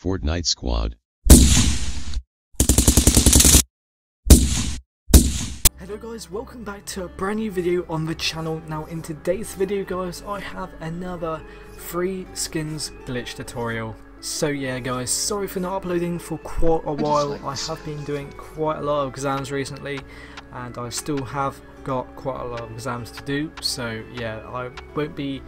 Fortnite Squad. Hello guys, welcome back to a brand new video on the channel. Now in today's video guys, I have another free skins glitch tutorial. So yeah guys, sorry for not uploading for quite a while. I have been doing quite a lot of exams recently and I still have got quite a lot of exams to do. So yeah, I won't be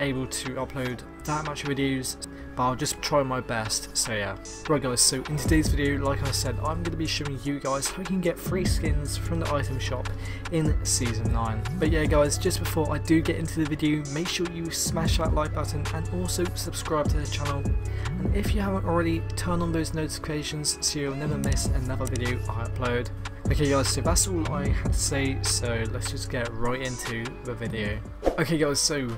able to upload that much videos but I'll just try my best. So yeah. Right guys so in today's video like I said I'm going to be showing you guys how you can get free skins from the item shop in season 9 but yeah guys just before I do get into the video make sure you smash that like button and also subscribe to the channel. And if you haven't already turn on those notifications so you'll never miss another video I upload. Okay guys, so that's all I had to say, so let's just get right into the video. Okay guys, so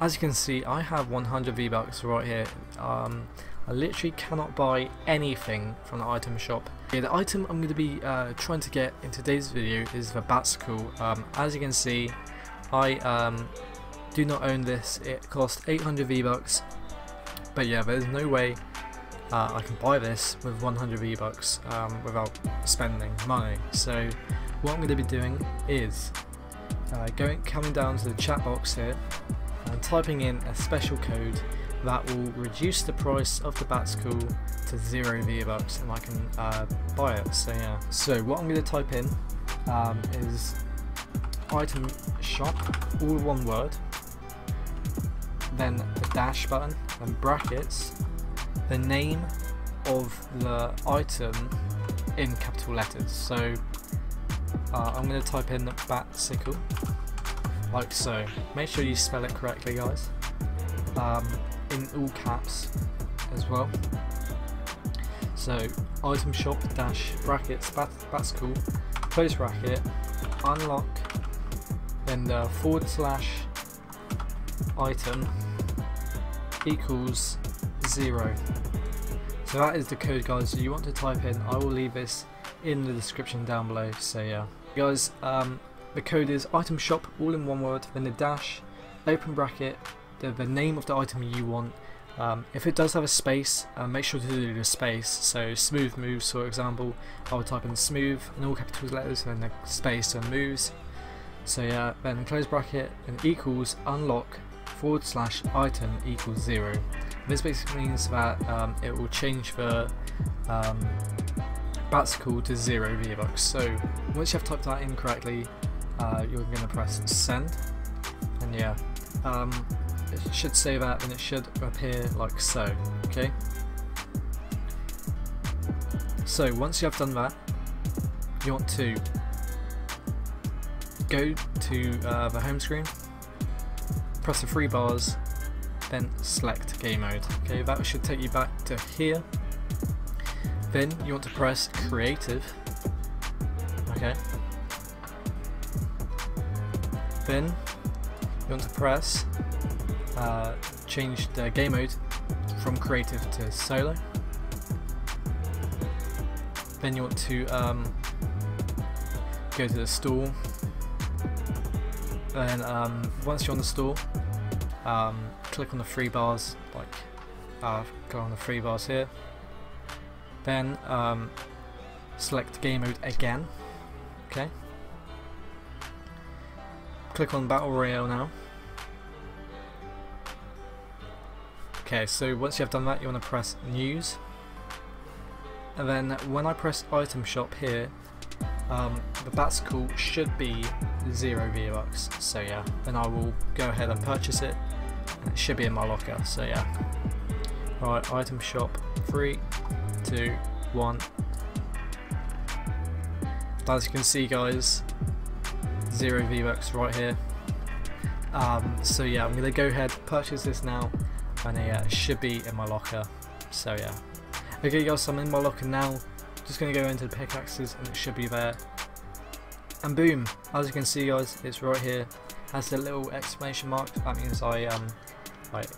as you can see I have 100 V-Bucks right here. Um, I literally cannot buy anything from the item shop. Yeah, the item I'm going to be uh, trying to get in today's video is the Batsickle. Um, as you can see I um, do not own this. It cost 800 V-Bucks but yeah there's no way uh, I can buy this with 100 V-Bucks um, without spending money. So what I'm going to be doing is uh, going coming down to the chat box here and typing in a special code that will reduce the price of the Batsickle to zero V-Bucks and I can uh, buy it. So yeah. So what I'm going to type in um, is item shop, all one word, then the dash button, then brackets, the name of the item in capital letters. So uh, I'm going to type in Batsickle like so. Make sure you spell it correctly guys. Um, in all caps as well. So item shop dash brackets bat Batsickle close bracket unlock then the forward slash item equals zero. So that is the code guys so you want to type in. I will leave this in the description down below so yeah. Guys um, the code is item shop, all in one word, then the dash, open bracket, the, the name of the item you want. Um, if it does have a space, uh, make sure to do the space. So smooth moves, for example, I would type in smooth in all capital letters and then the space and moves. So yeah, then close bracket and equals unlock forward slash item equals zero. This basically means that um, it will change the um, Batsickle to zero V-Bucks. So once you have typed that in correctly, uh, you're going to press send. And yeah um, it should say that and it should appear like so okay? So once you have done that you want to go to uh, the home screen press the three bars then select game mode okay? That should take you back to here. Then you want to press creative okay then you want to press uh, change the game mode from creative to solo. Then you want to um, go to the store then um, once you're on the store um, click on the three bars like uh, go on the three bars here. Then um, select game mode again. Okay click on Battle Royale now. Okay, so once you have done that, you want to press News. And then when I press Item Shop here, um, the Batsickle should be zero V-Bucks. So yeah, then I will go ahead and purchase it. And it should be in my locker, so yeah. Alright, Item Shop, three, two, one. As you can see guys, zero V-Bucks right here. Um, so yeah, I'm going to go ahead, purchase this now, and it uh, should be in my locker. So yeah. Okay guys, so I'm in my locker now. Just going to go into the pickaxes and it should be there. And boom, as you can see guys, it's right here. Has a little exclamation mark, that means I um, like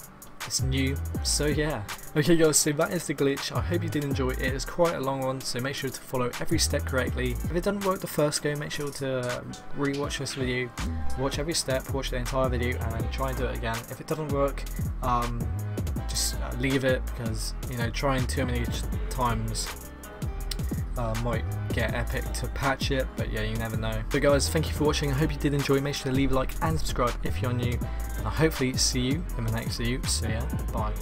it's new. So yeah. Okay guys, so that is the glitch. I hope you did enjoy it. It's quite a long one, so make sure to follow every step correctly. If it doesn't work the first go, make sure to um, re-watch this video, watch every step, watch the entire video, and try and do it again. If it doesn't work, um, just uh, leave it, because, you know, trying too many times uh, might get Epic to patch it, but yeah, you never know. But guys, thank you for watching. I hope you did enjoy. Make sure to leave a like and subscribe if you're new. And I'll hopefully see you in the next video. See ya! bye.